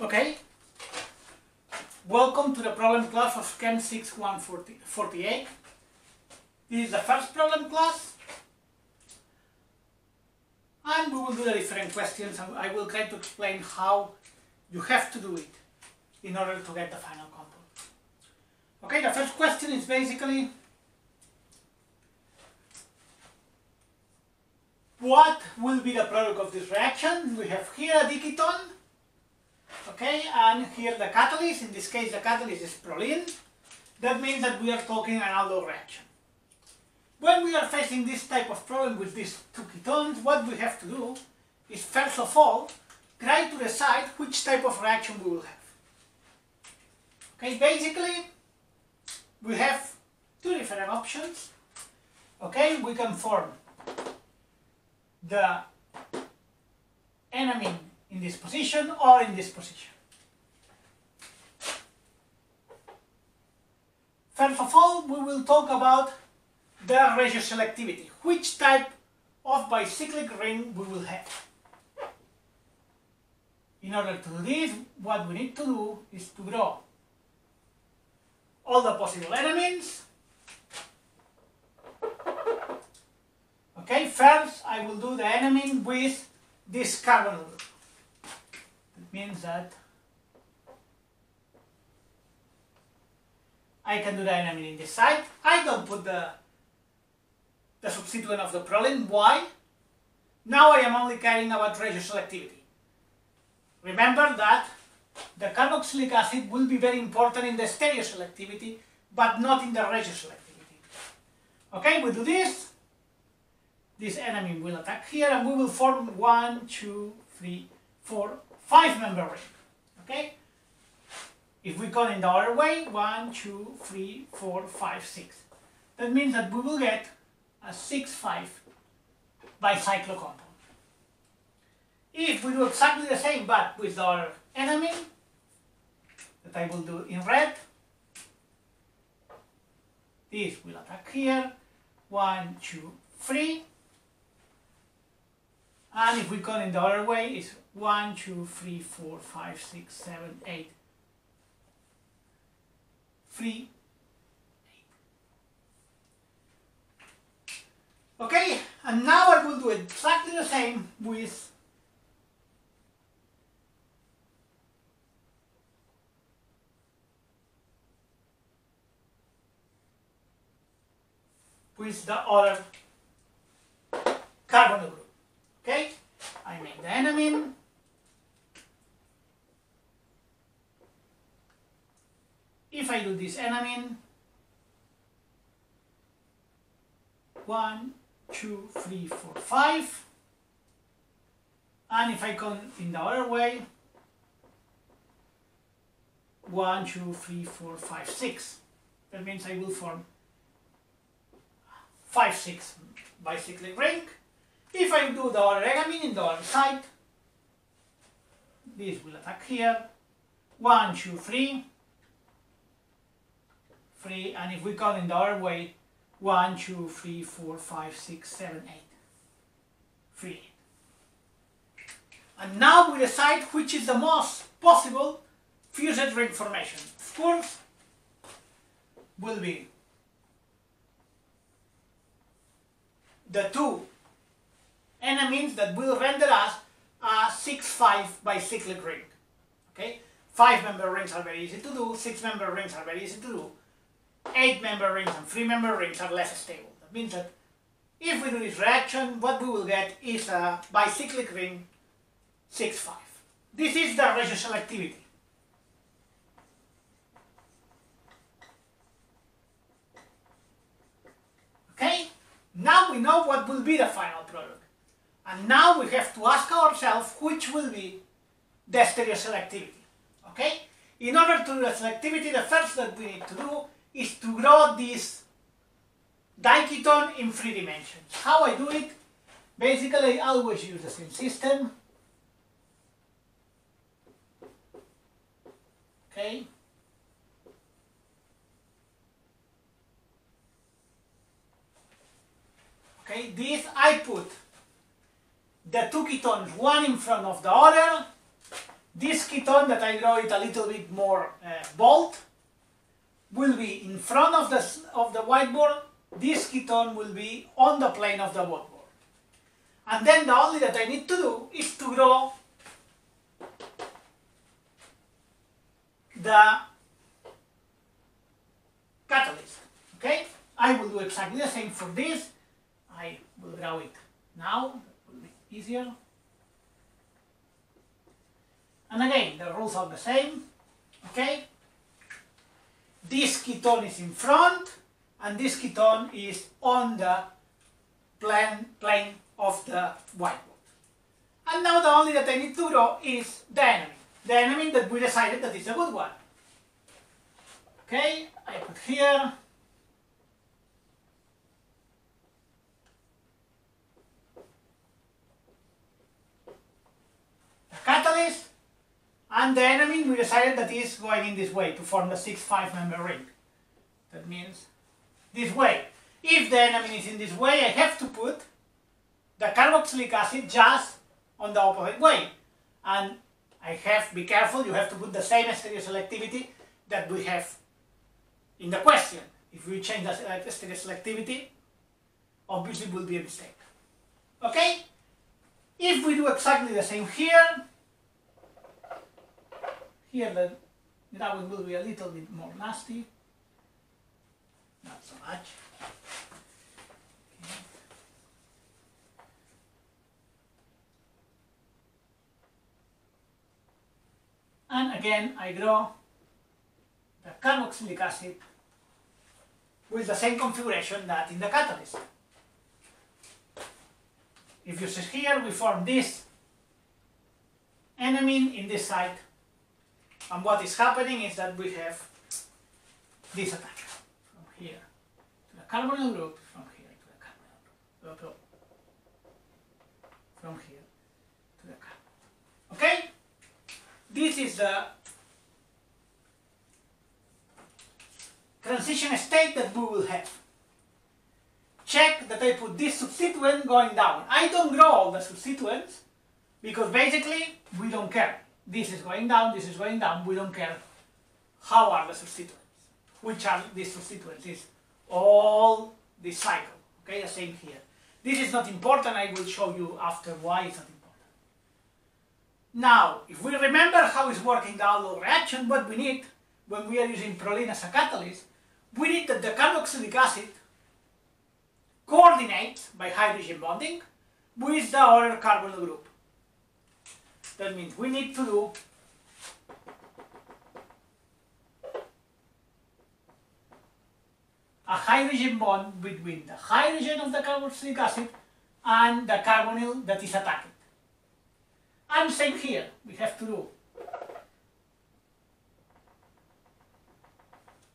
Okay. Welcome to the problem class of Chem 6148. This is the first problem class. And we will do the different questions and I will try to explain how you have to do it in order to get the final compound. Okay, the first question is basically what will be the product of this reaction? We have here a diketone Okay, and here the catalyst, in this case the catalyst is proline. That means that we are talking an aldol reaction. When we are facing this type of problem with these two ketones, what we have to do is first of all, try to decide which type of reaction we will have. Okay, basically, we have two different options. Okay, we can form the enamine in this position or in this position. First of all, we will talk about the regioselectivity, which type of bicyclic ring we will have. In order to do this, what we need to do is to draw all the possible enamines. Okay, first I will do the enamine with this carbon means that I can do the enamine in this side. I don't put the, the substituent of the proline. Why? Now I am only caring about regioselectivity. Remember that the carboxylic acid will be very important in the stereoselectivity, but not in the regioselectivity. Okay, we do this. This enamine will attack here, and we will form one, two, three, four, five member ring. Okay? If we go in the other way, one, two, three, four, five, six. That means that we will get a 6-5 bicyclo compound. If we do exactly the same but with our enamine, that I will do in red, this will attack here, one, two, three, and if we go in the other way, it's 1, 2, 3, 4, 5, 6, 7, 8. 3, 8. Okay, and now I will do exactly the same with with the other carbon. Okay, I make the enamine. If I do this enamine, one, two, three, four, five, and if I come in the other way, one, two, three, four, five, six. That means I will form five, six bicyclic ring. If I do the enamine in the other side, this will attack here. One, two, three. Three, and if we count in the other way, one, two, three, four, five, six, seven, eight. Three. And now we decide which is the most possible fused ring formation. Of course, will be the two enamines that will render us a 6-5 bicyclic ring. Okay? 5 member rings are very easy to do, 6 member rings are very easy to do, 8 member rings and 3 member rings are less stable. That means that if we do this reaction, what we will get is a bicyclic ring 6-5. This is the regioselectivity. Okay? Now we know what will be the final product. And now we have to ask ourselves which will be the stereoselectivity. Okay? In order to do the selectivity, the first that we need to do is to draw this diketone in three dimensions. How I do it? Basically, I always use the same system. Okay? Okay, this I put the two ketones one in front of the other. This ketone that I draw it a little bit more uh, bold will be in front of the, of the whiteboard. This ketone will be on the plane of the whiteboard. And then the only that I need to do is to draw the catalyst. Okay? I will do exactly the same for this. I will draw it now, easier. And again, the rules are the same. Okay? This ketone is in front, and this ketone is on the plane, plane of the whiteboard. And now the only that I need to draw is the enamine. The enamine that we decided that is a good one. Okay, I put here catalyst and the enamine we decided that is going in this way to form the 6-5 member ring. That means this way. If the enamine is in this way, I have to put the carboxylic acid just on the opposite way. And I have, to be careful, you have to put the same stereoselectivity that we have in the question. If we change the uh, stereoselectivity, obviously it will be a mistake. Okay? If we do exactly the same here, here the drawing will be a little bit more nasty. Not so much. Okay. And again, I draw the carboxylic acid with the same configuration that in the catalyst. If you see here, we form this enamine in this side and what is happening is that we have this attack from here to the carbonyl group, from here to the carbonyl group, from here to the carbonyl. Okay? This is the transition state that we will have. Check that I put this substituent going down. I don't draw all the substituents because basically we don't care this is going down, this is going down, we don't care how are the substituents. Which are these substituents? Is all this cycle. Okay, the same here. This is not important, I will show you after why it's not important. Now, if we remember how it's working the Aldol reaction, what we need when we are using proline as a catalyst, we need that the carboxylic acid coordinates by hydrogen bonding with the other carbonyl group. That means we need to do a hydrogen bond between the hydrogen of the carboxylic acid and the carbonyl that is attacked. And same here, we have to do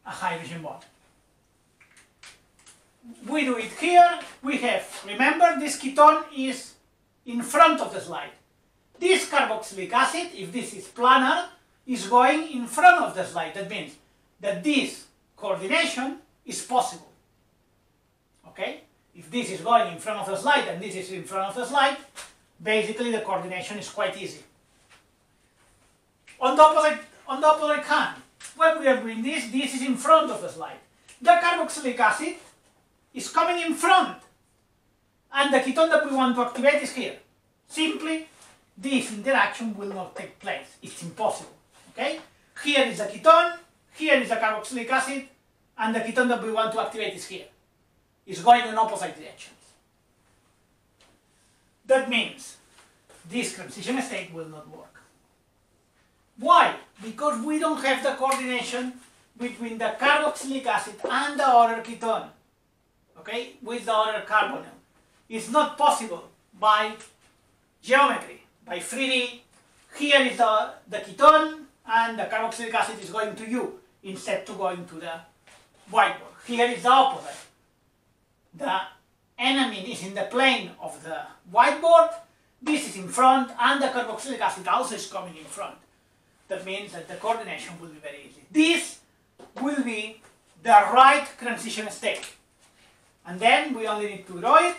a hydrogen bond. We do it here, we have, remember this ketone is in front of the slide. This carboxylic acid, if this is planar, is going in front of the slide. That means that this coordination is possible. Okay? If this is going in front of the slide and this is in front of the slide, basically the coordination is quite easy. On the opposite, on the opposite hand, when we are doing this, this is in front of the slide. The carboxylic acid is coming in front, and the ketone that we want to activate is here. Simply this interaction will not take place. It's impossible. Okay? Here is a ketone, here is a carboxylic acid, and the ketone that we want to activate is here. It's going in opposite directions. That means this transition state will not work. Why? Because we don't have the coordination between the carboxylic acid and the other ketone, okay, with the other carbonyl. It's not possible by geometry by 3D. Here is the, the ketone and the carboxylic acid is going to U instead to going to the whiteboard. Here is the opposite. The enamine is in the plane of the whiteboard, this is in front, and the carboxylic acid also is coming in front. That means that the coordination will be very easy. This will be the right transition state. And then we only need to draw it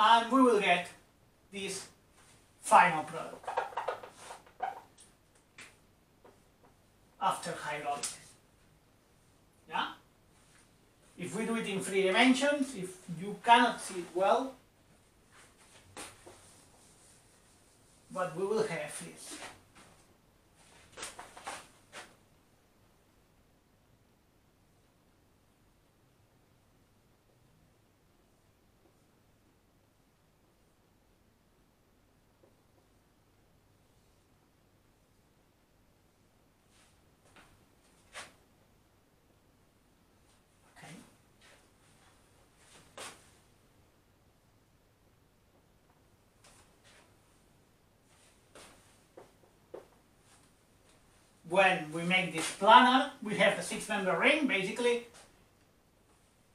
And we will get this final product after hydrolysis. If we do it in three dimensions, if you cannot see it well, what we will have is when we make this planar, we have a six-member ring, basically.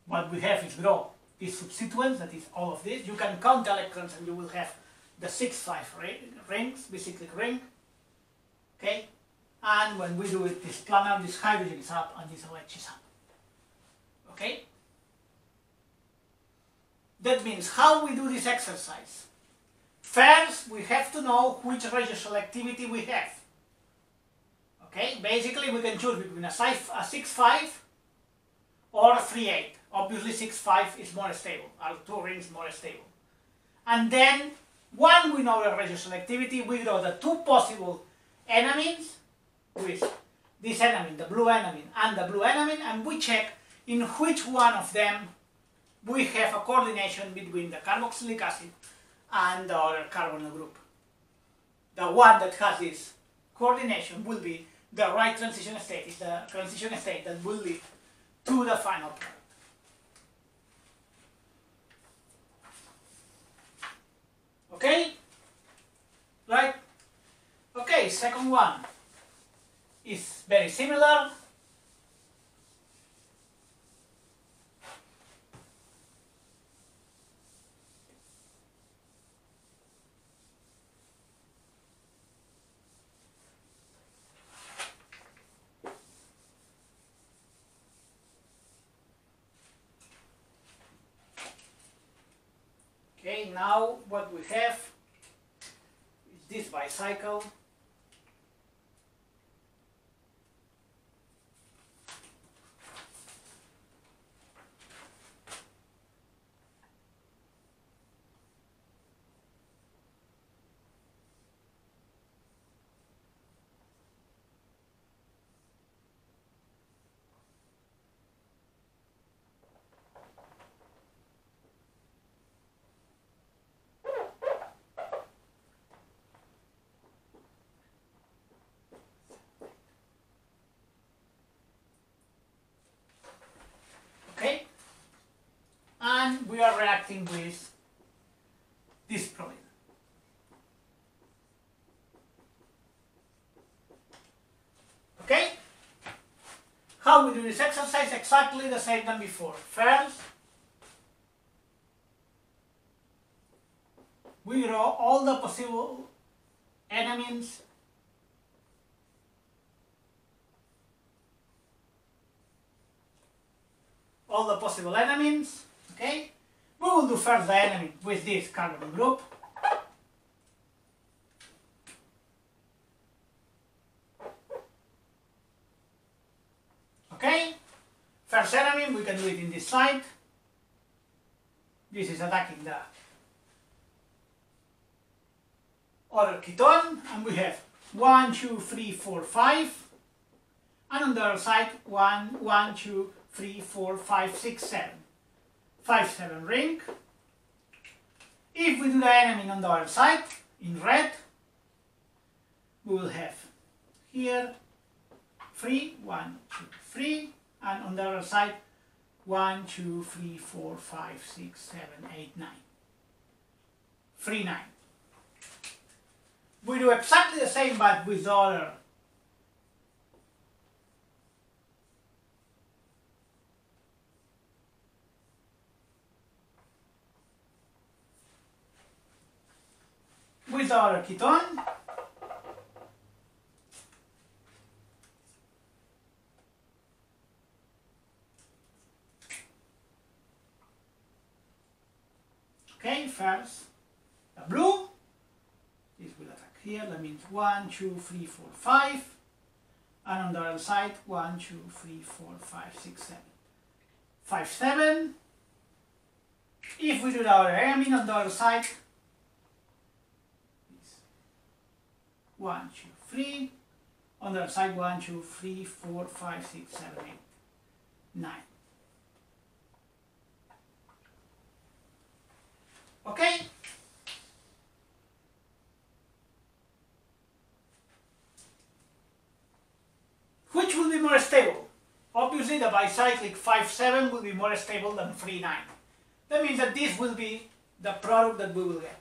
What we have is grow this substituents, that is all of this. You can count electrons and you will have the six five ri- rings, basically ring. Okay? And when we do it, this planar, this hydrogen is up and this OH is up. Okay? That means how we do this exercise. First, we have to know which regioselectivity we have. Okay, basically we can choose between a, si- a 6-5 or a 3-8. Obviously 6-5 is more stable, our two rings more stable. And then, when we know the regioselectivity, we draw the two possible enamines with this enamine, the blue enamine, and the blue enamine, and we check in which one of them we have a coordination between the carboxylic acid and the other carbonyl group. The one that has this coordination will be the right transition state, is the transition state that will lead to the final product. Okay? Right? Okay, second one is very similar. Okay, now what we have is this bicycle. Okay? And reacting with this proline. Okay? How we do this exercise? Exactly the same than before. First, we draw all the possible enamines all the possible enamines, okay? We will do first the enamine with this carbonyl group. Okay? First enamine, we can do it in this side. This is attacking the other ketone, and we have one, two, three, four, five, and on the other side, one, one, two, three, four, five, six, seven. Five, seven ring. If we do the enamine on the other side, in red, we will have here three, one, two, three, and on the other side, one, two, three, four, five, six, seven, eight, nine. Three, nine. We do exactly the same but with the other the other ketone. Okay, first the blue. This will attack here. That means one, two, three, four, five. And on the other side, one, two, three, four, five, six, seven. Five, seven. If we do the our enamine on the other side, one, two, three. On the other side, one, two, three, four, five, six, seven, eight, nine. Okay? Which will be more stable? Obviously the bicyclic 5-7 will be more stable than 3-9. That means that this will be the product that we will get,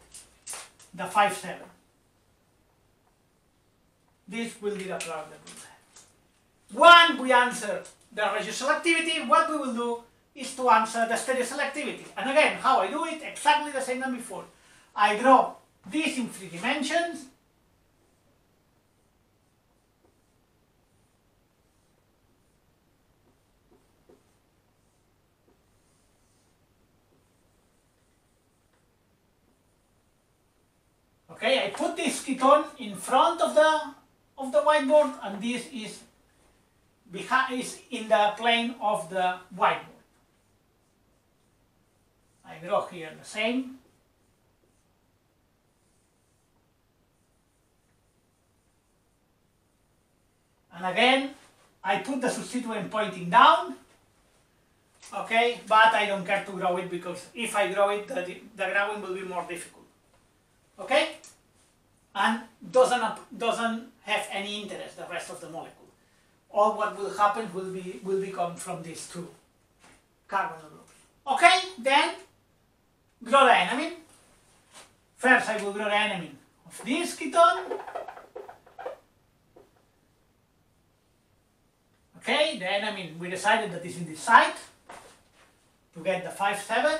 the 5-7. This will be the product that we will get. When we answer the regioselectivity, what we will do is to answer the stereoselectivity. And again, how I do it, exactly the same than before. I draw this in three dimensions, Okay, I put this ketone in front of the of the whiteboard and this is behind is in the plane of the whiteboard. I draw here the same. And again, I put the substituent pointing down, okay, but I don't care to draw it because if I draw it, the, the drawing will be more difficult, okay? And doesn't, doesn't have any interest, the rest of the molecule. All what will happen will, be, will become from these two carbonyl groups. Okay, then draw the enamine. First I will draw the enamine of this ketone. Okay, the enamine, we decided that is in this site to get the 5-7.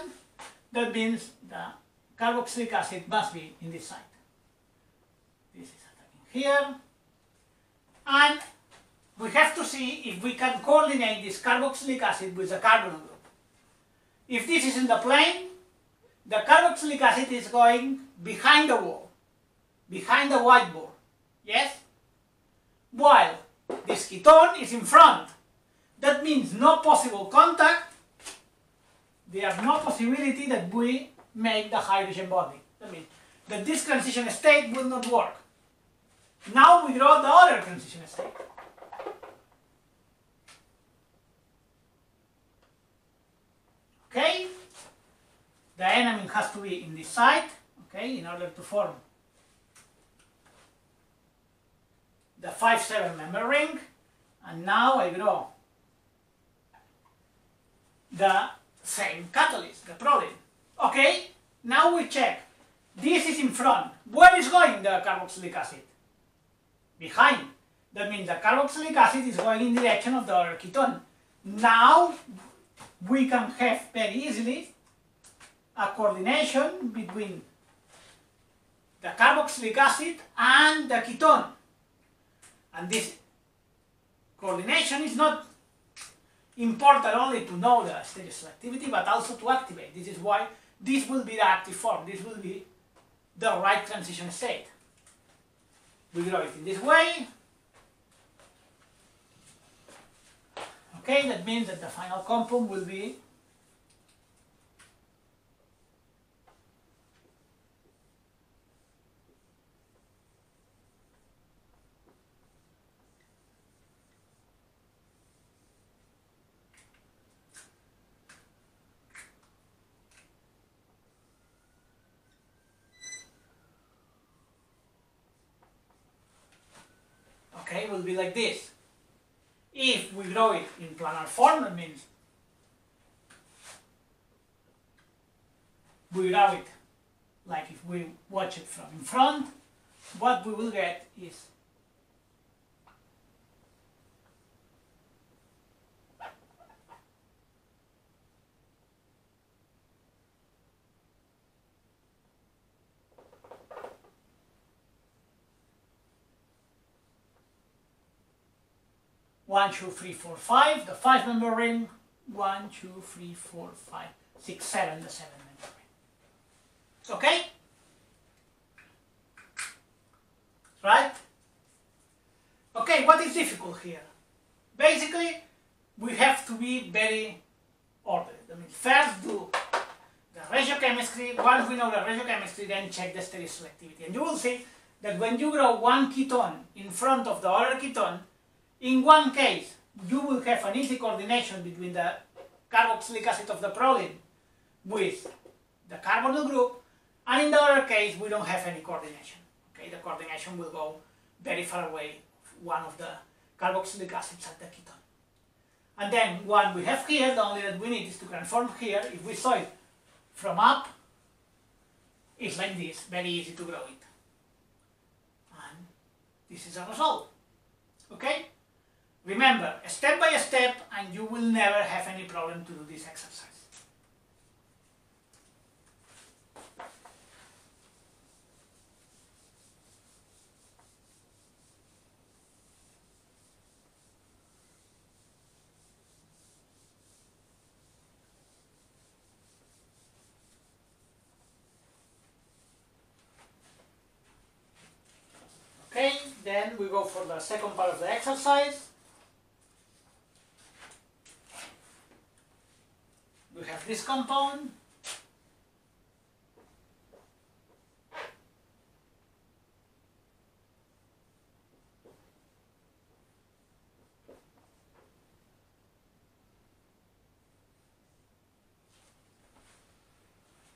That means the carboxylic acid must be in this site. This is attacking here. And we have to see if we can coordinate this carboxylic acid with the carbonyl group. If this is in the plane, the carboxylic acid is going behind the wall, behind the whiteboard, yes? While this ketone is in front. That means no possible contact. There's no possibility that we make the hydrogen bonding. That means that this transition state will not work. Now we draw the other transition state. Okay? The enamine has to be in this side, okay, in order to form the 5-7 member ring. And now I draw the same catalyst, the proline. Okay, now we check. This is in front. Where is going the carboxylic acid? Behind. That means the carboxylic acid is going in the direction of the other ketone. Now we can have very easily a coordination between the carboxylic acid and the ketone. And this coordination is not important only to know the stereoselectivity, but also to activate. This is why this will be the active form. This will be the right transition state. We draw it in this way. Okay, that means that the final compound will be okay, will be like this. If we draw it in planar form, that means we draw it like if we watch it from in front, what we will get is 1, 2, 3, 4, 5, the 5 member ring, 1, 2, 3, 4, 5, 6, 7, the 7 member ring. Okay? Right? Okay, what is difficult here? Basically, we have to be very ordered. I mean, first do the regiochemistry, once we know the regiochemistry, then check the stereoselectivity. And you will see that when you grow one ketone in front of the other ketone, in one case, you will have an easy coordination between the carboxylic acid of the proline with the carbonyl group, and in the other case, we don't have any coordination. Okay, the coordination will go very far away one of the carboxylic acids at the ketone. And then what we have here, the only that we need is to transform here, if we saw it from up, it's like this, very easy to grow it. And this is a result. Okay? Remember, step by step, and you will never have any problem to do this exercise. Okay, then we go for the second part of the exercise. We have this compound.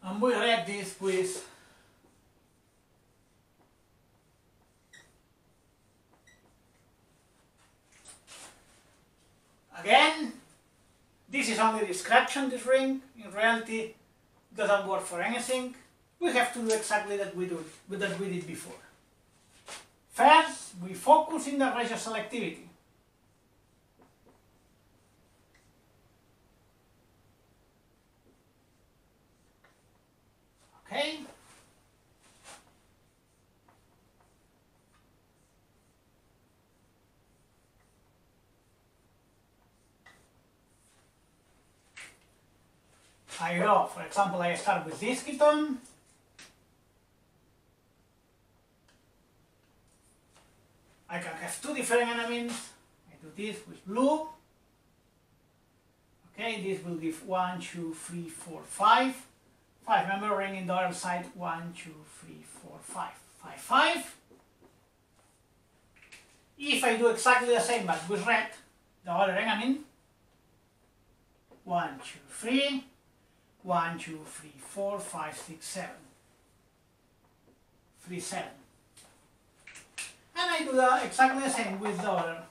And we read this with Again, this is only description, this ring. In reality, doesn't work for anything. We have to do exactly that we do that we did before. First, we focus in the regioselectivity. Okay? I go, for example, I start with this ketone. I can have two different enamines. I do this with blue. Okay, this will give one, two, three, four, five. Five member ring in the other side. One, two, three, four, five. Five, five. If I do exactly the same but with red, the other enamine. One, two, three. 1, 2, 3, 4, 5, 6, 7. 3, 7. And I do the, exactly the same with the other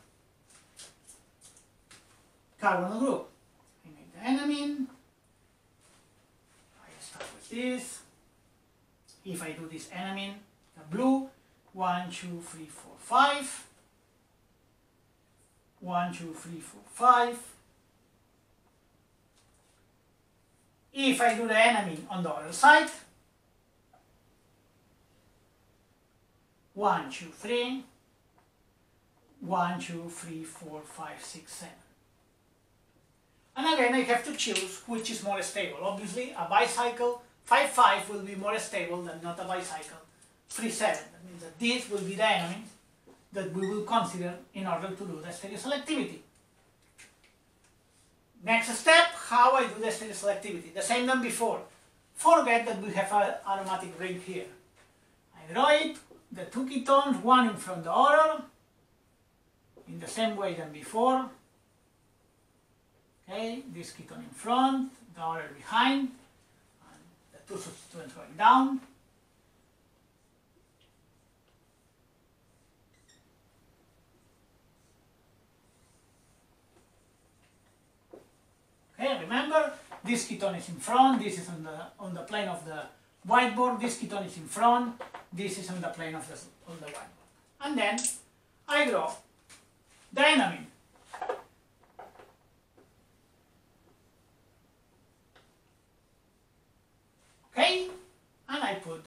group. I make the enamine. I start with this. If I do this enamine, the blue, 1, 2, 3, 4, 5. 1, 2, 3, 4, 5. If I do the enamine on the other side, one, two, three, one, two, three, four, five, six, seven. And again, I have to choose which is more stable. Obviously, a bicycle 5, 5 will be more stable than not a bicycle 3, 7. That means that this will be the enamine that we will consider in order to do the stereoselectivity. Next step, how I do the stereoselectivity. The same than before. Forget that we have an aromatic ring here. I draw it, the two ketones, one in front of the other, in the same way than before. Okay, this ketone in front, the other behind, and the two substituents going down. Okay, remember, this ketone is in front, this is on the, on the plane of the whiteboard, this ketone is in front, this is on the plane of the, of the whiteboard. And then I draw And I Okay?